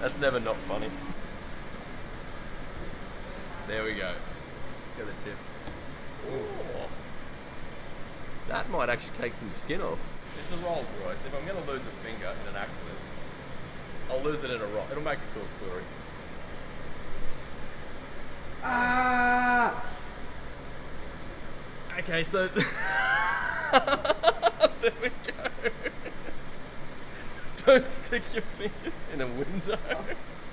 That's never not funny. There we go. Let's go the tip. Ooh. That might actually take some skin off. It's a Rolls Royce. If I'm going to lose a finger in an accident, I'll lose it in a rock. It'll make a cool story. Ah! Okay, so there we go. Don't stick your fingers in a window.